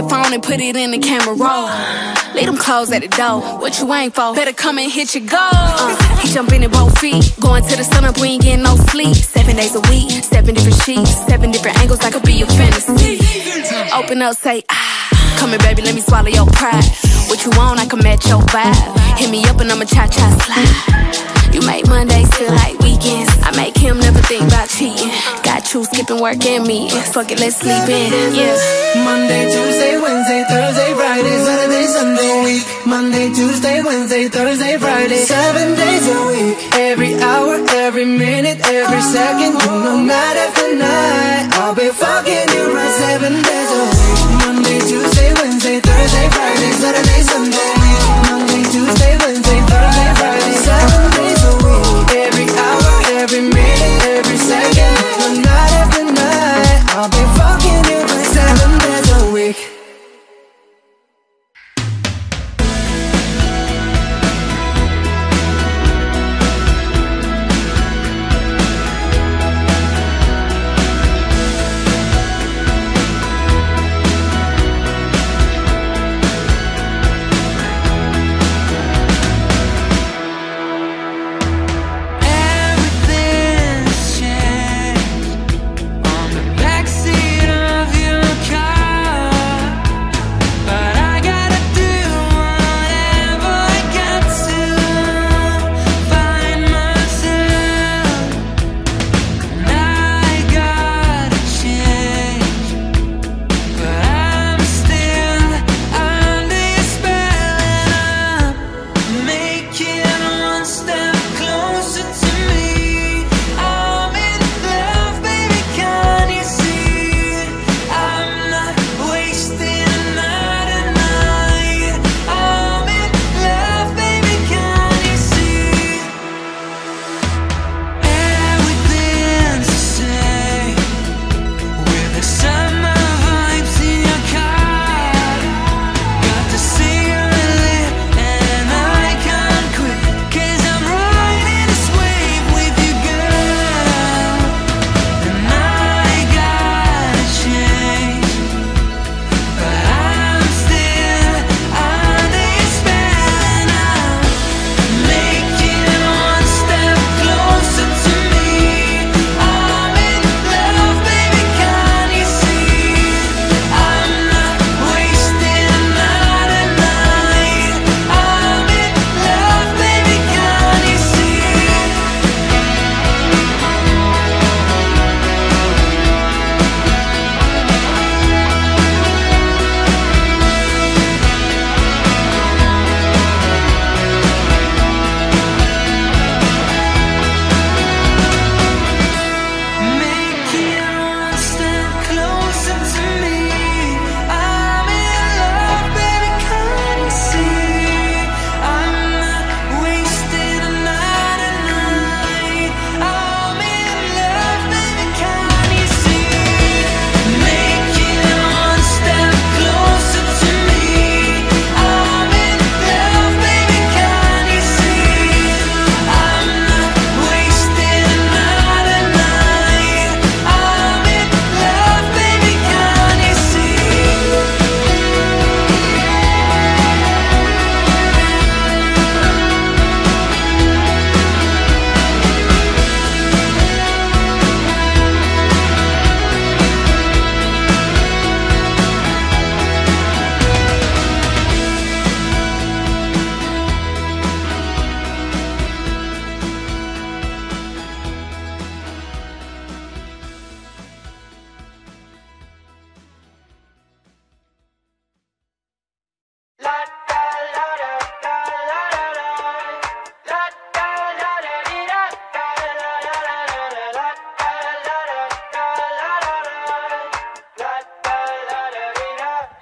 your phone and put it in the camera roll. Leave them clothes at the door. What you ain't for? Better come and hit your goal. Uh, he jumping in both feet. Going to the sun up, we ain't getting no sleep. Seven days a week, seven different sheets, seven different angles. I could be your fantasy. Open up, say ah. Come here, baby, let me swallow your pride. What you want, I can match your vibe. Hit me up and I'ma cha cha slide. You make Mondays feel like weekends. I make him never think about cheating. Got you skipping work and me. Fuck it, let's sleep in. Yeah. Monday, Tuesday, Wednesday, Thursday, Friday, Saturday, Sunday, week. Monday, Tuesday, Wednesday, Thursday, Friday. Seven days a week. Every hour, every minute, every second. No matter the night, I'll be fucking you right seven days a week. Monday, Tuesday, Wednesday, Thursday, Friday, Saturday, Sunday.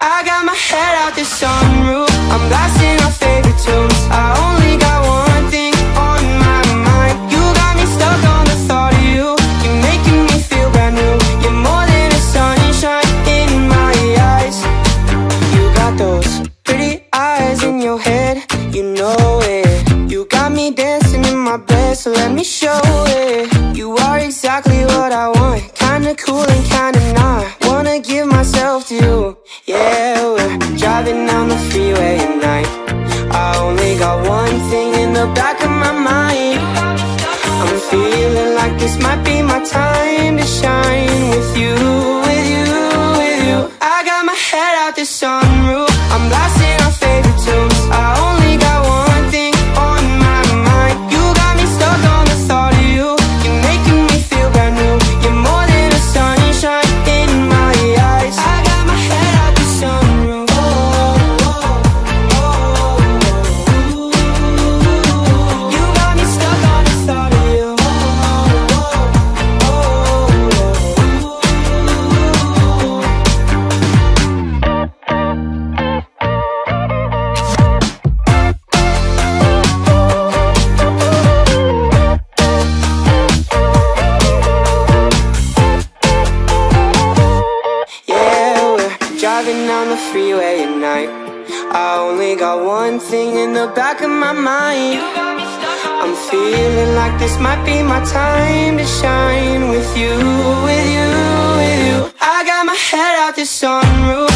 I got my head out the sunroof. I'm blasting my favorite tune. be my time to shine with you, with you, with you. I got my head out this sunroof.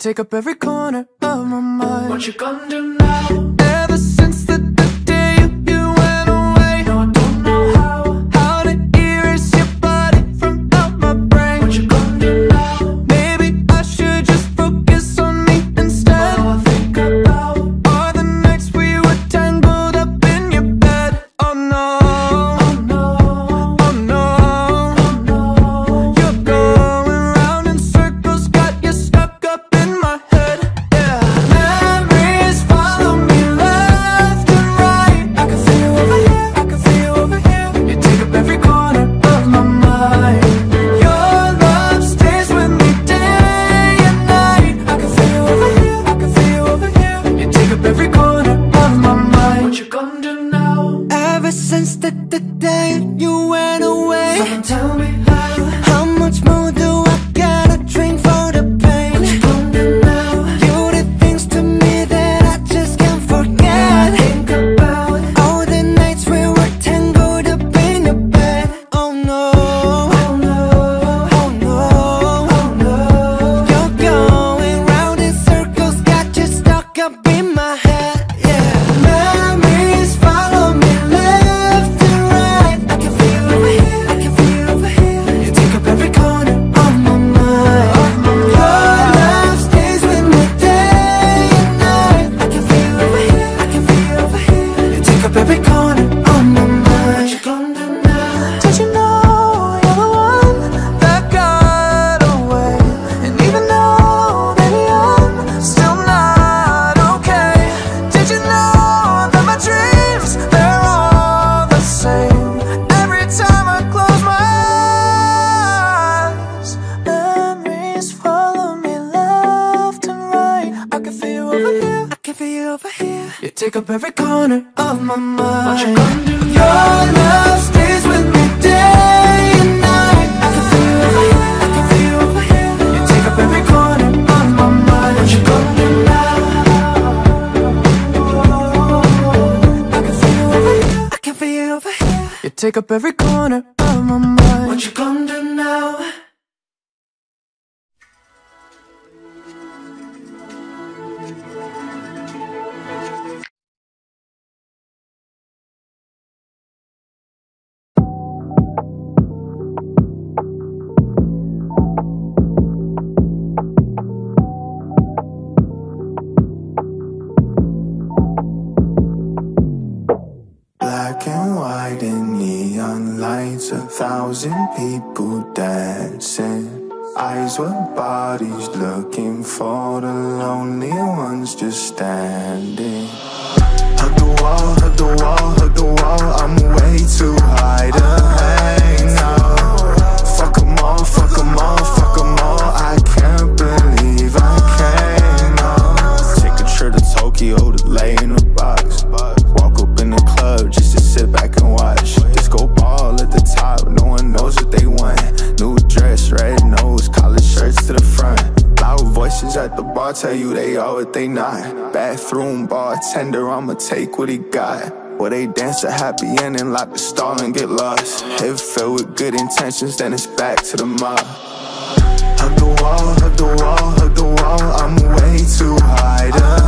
take up every corner of my mind What you gonna do now? Ever since ever since the, the day you went over you I can feel you over here. You take up every corner of my mind What you gonna do? Your love stays with me day and night. I can feel you over here. I can feel you over here. You take up every corner of my mind. What you gonna do now? I can feel you I can feel you over here. You take up every corner of my mind. What you gonna thousand people dancing. Eyes were bodies looking for the lonely ones just standing. Hug the wall, hug the wall, hug the wall. I'm way too high to hang. tender, I'ma take what he got. Where they dance a happy ending Lock the stall and get lost. If filled with good intentions, then it's back to the mob. Hug the wall, hug the wall, hug the wall, I'm way too high. To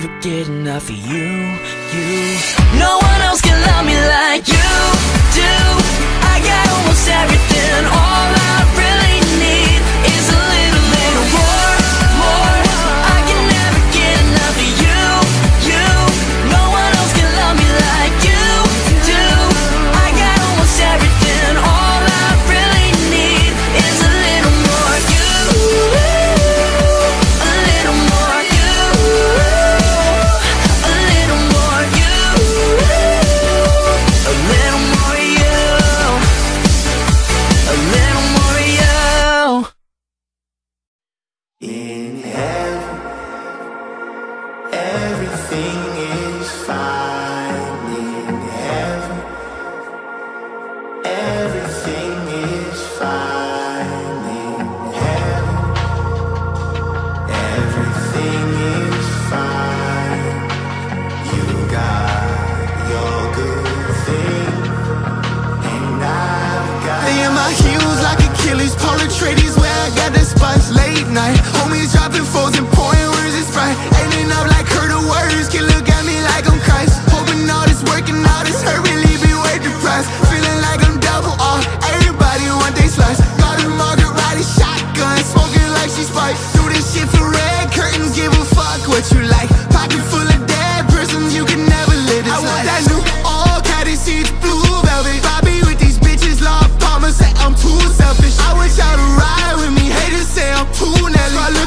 never get enough of you, you. No one else can love me like you do. I got almost everything, all I really night. Homies dropping foes and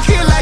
Nelly.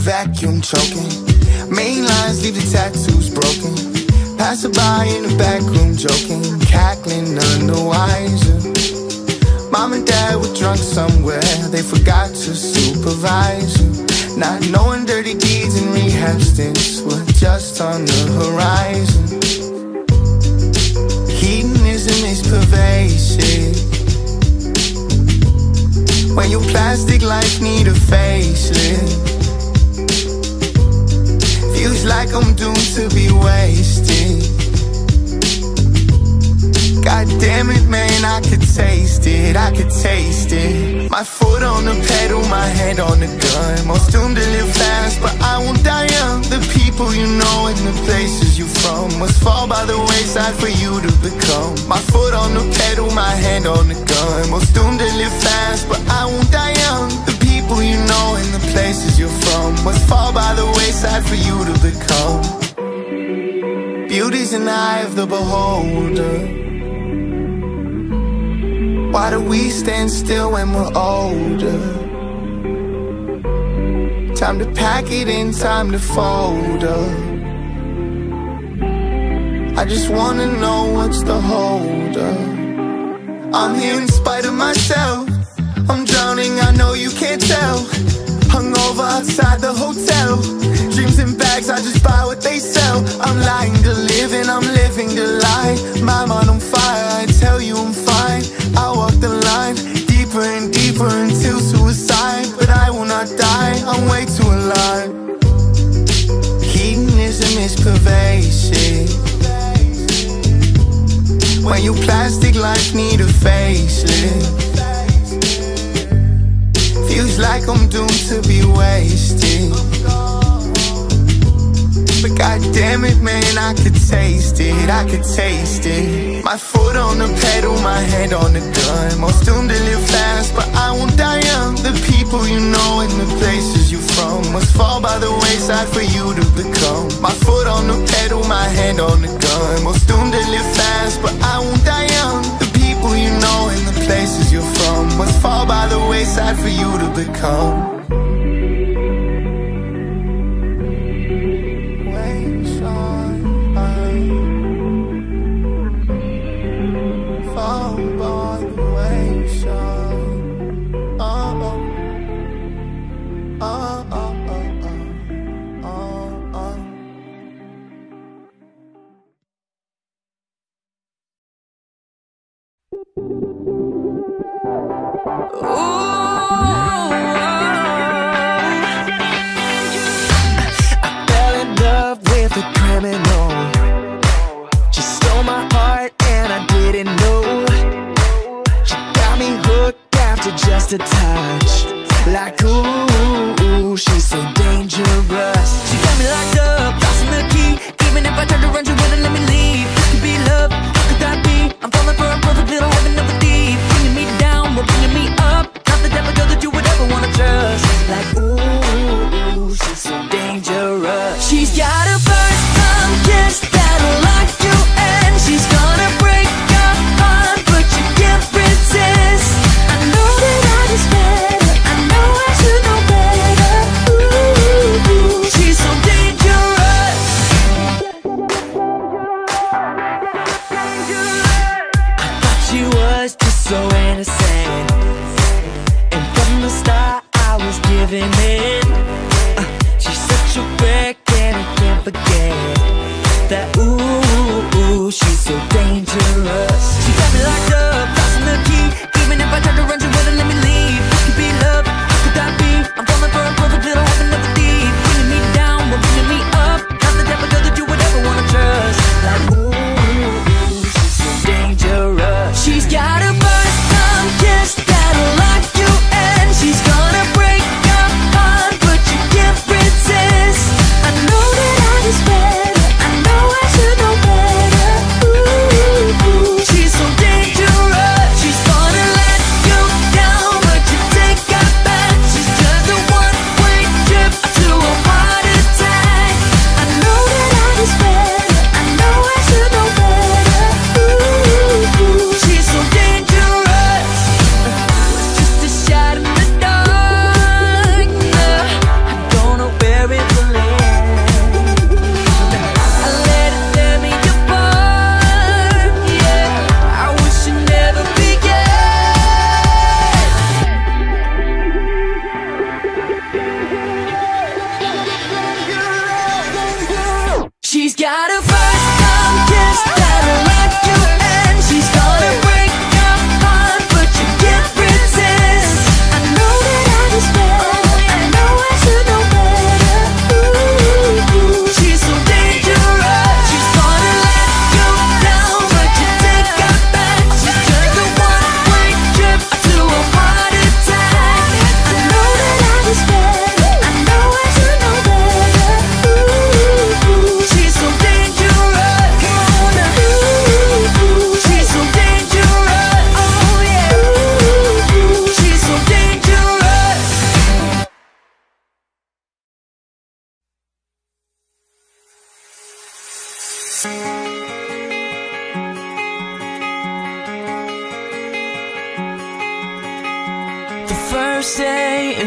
Vacuum choking. Main lines leave the tattoos broken. Passerby in the back room joking, cackling none the wiser. Mom and dad were drunk somewhere, they forgot to supervise you. Not knowing dirty deeds and rehab stints were just on the horizon. Hedonism is pervasive. When your plastic life need a facelift. Feels like I'm doomed to be wasted. God damn it, man, I could taste it, I could taste it. My foot on the pedal, my hand on the gun. Most doomed to live fast, but I won't die young. The people you know and the places you from must fall by the wayside for you to become. My foot on the pedal, my hand on the gun. Most doomed to live fast, but I won't die young. People you know and the places you're from must fall by the wayside for you to become. Beauty's an eye of the beholder. Why do we stand still when we're older? Time to pack it in, time to fold up. I just wanna know what's the hold up. I'm here in spite of myself. I'm I know you can't tell. Hungover outside the hotel. Dreams in bags, I just buy what they sell. I'm lying to live and I'm living to lie. My mind on fire, I tell you I'm fine. I walk the line deeper and deeper until suicide. But I will not die, I'm way too alive. Hedonism is pervasive. When your plastic life need a facelift. Feels like I'm doomed to be wasted. But god damn it, man, I could taste it, I could taste it. My foot on the pedal, my hand on the gun. Most doomed to live fast, but I won't die young. The people you know and the places you're from must fall by the wayside for you to become. My foot on the pedal, my hand on the gun. Most doomed to live fast, but I won't die young. The people you know and the places you're from must fall by the wayside for you to become.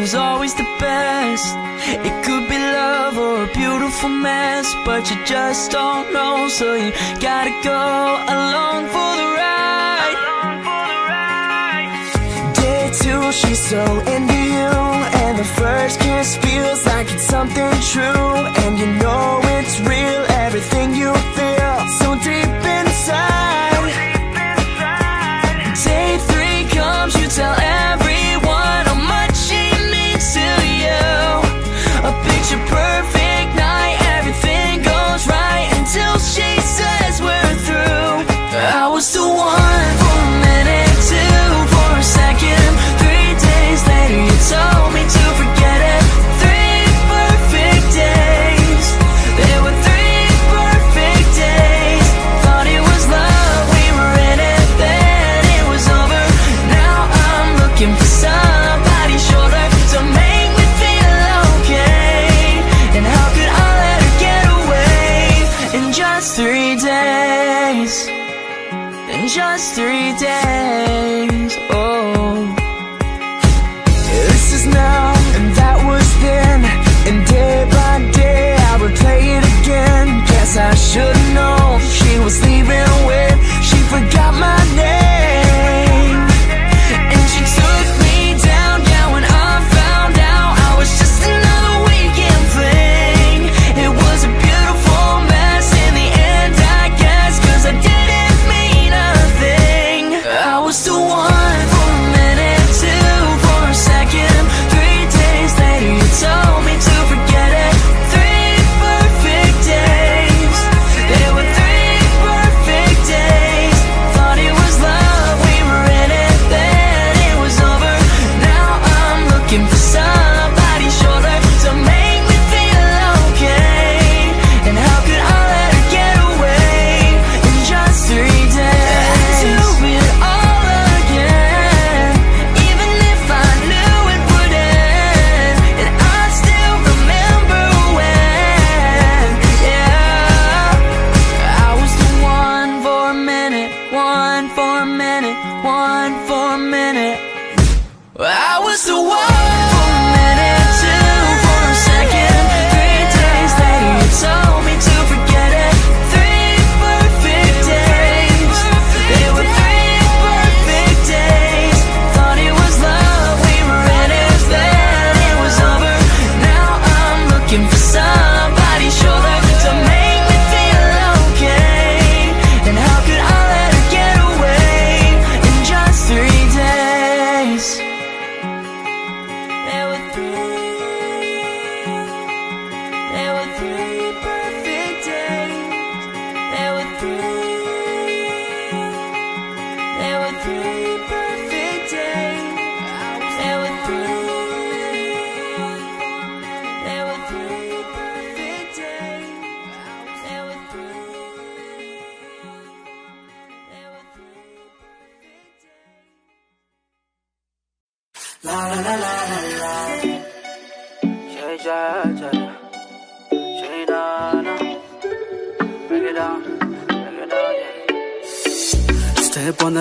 was always the best It could be love or a beautiful mess But you just don't know, so you gotta go along for the ride, for the ride. Day two, she's so into you And the first kiss feels like it's something true And you know it's real, everything you feel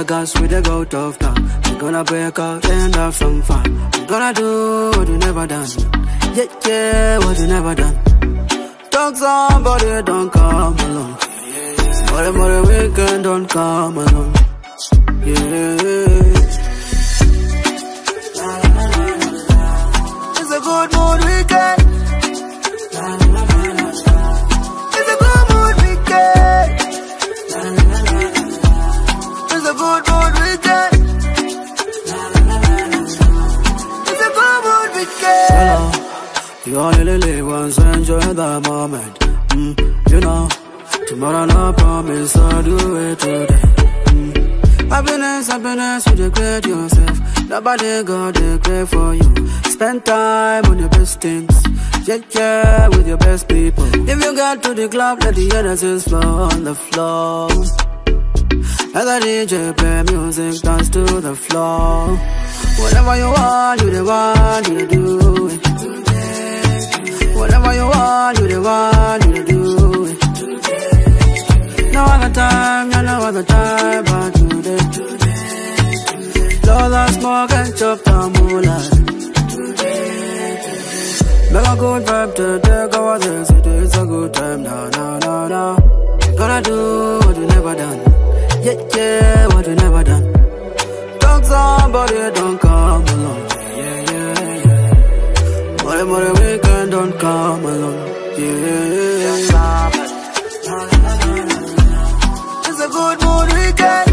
the gas with the go tough now. We're gonna break out, and up some fun. We're gonna do what you never done. Yeah, yeah, what you never done. Talk somebody, don't come alone. More and more weekend, don't come alone. Yeah. You only live once, enjoy the moment. Mm, you know, tomorrow no promise, I'll do it today. Mm. Happiness, happiness, you degrade yourself. Nobody got the great for you. Spend time on your best things. Yeah, yeah, with your best people. If you get to the club, let the energies flow on the floor. Let the DJ play music, dance to the floor. Whatever you want, you the one, you do it. Whatever you want, you the one, you do it. No other time, yeah, no other time but today. Blow the smoke and chop the moolah. Make a good vibe to take over the city. It's a good time now, now, now, now. Gonna do what you never done. Yeah, yeah, what you never done. Talk somebody, don't come alone. More, more weekend, don't come alone. Yeah. It's a good mood weekend.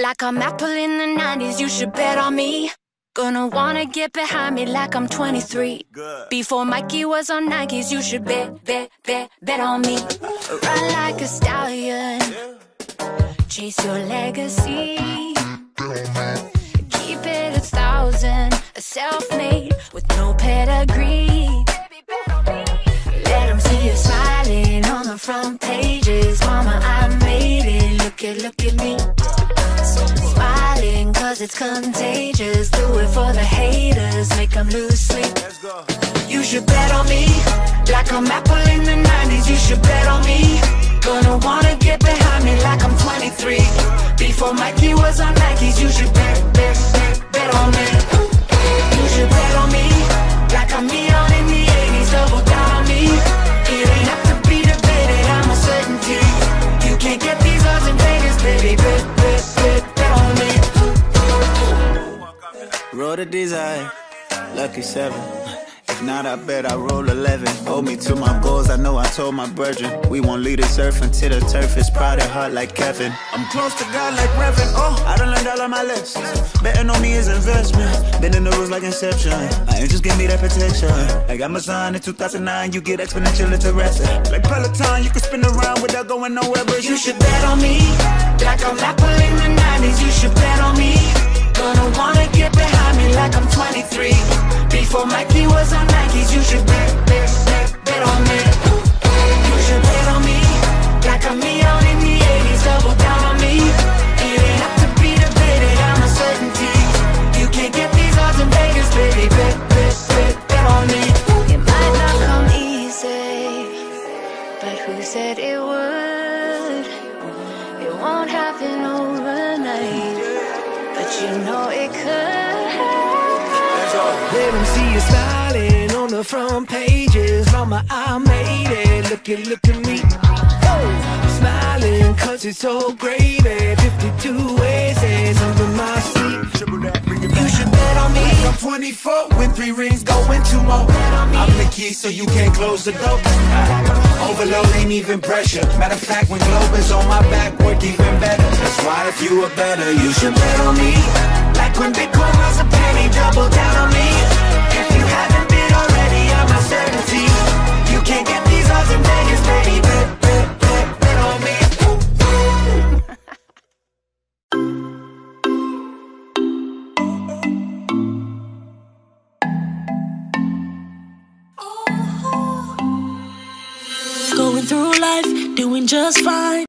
Like I'm Apple in the 90s, you should bet on me. Gonna wanna get behind me like I'm 23. Before Mikey was on Nikes, you should bet, bet, bet, bet on me. Run like a stallion. Chase your legacy. Keep it a thousand. A self-made with no pedigree. Let 'em see you smiling on the front pages. Mama, I made it. Look at, look at me. Smiling cause it's contagious. Do it for the haters. Make 'em lose sleep. You should bet on me. Like I'm Apple in the 90s. You should bet on me. Gonna wanna get behind me like I'm 23. Before Mikey was on Nikes. You should bet, bet, bet, bet on me. Roll the design, lucky seven. If not, I bet I roll 11. Hold me to my goals, I know I told my brethren. We won't leave this earth until the turf is proud and hard like Kevin. I'm close to God like Reverend. Oh, I done learned all of my lessons. Betting on me is investment. Been in the rules like Inception. My angels give me that protection. Like Amazon in 2009, you get exponential interest. Like Peloton, you can spin around without going nowhere, but You should bet on me, like I'm in the 90s. You should bet on me. Gonna wanna get behind me like I'm 23. Before Mikey was on Nikes, you should bet, bet, bet, bet on me. You should bet on me, like I'm Leon in the it. Look at, me. Oh, smiling cause it's so gravy. 52 ways under my seat. You should bet on me. I'm 24 with three rings going two more. I'm the key so you can't close the door. Overload ain't even pressure. Matter of fact, when Globe is on my back, work even better. That's why if you were better, you should bet on me. Like when Bitcoin was a penny, double down on me. If you haven't Going through life, doing just fine.